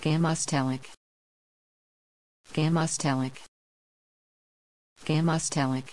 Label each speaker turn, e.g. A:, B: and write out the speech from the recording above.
A: Gammostelic. Gammostelic. Gammostelic.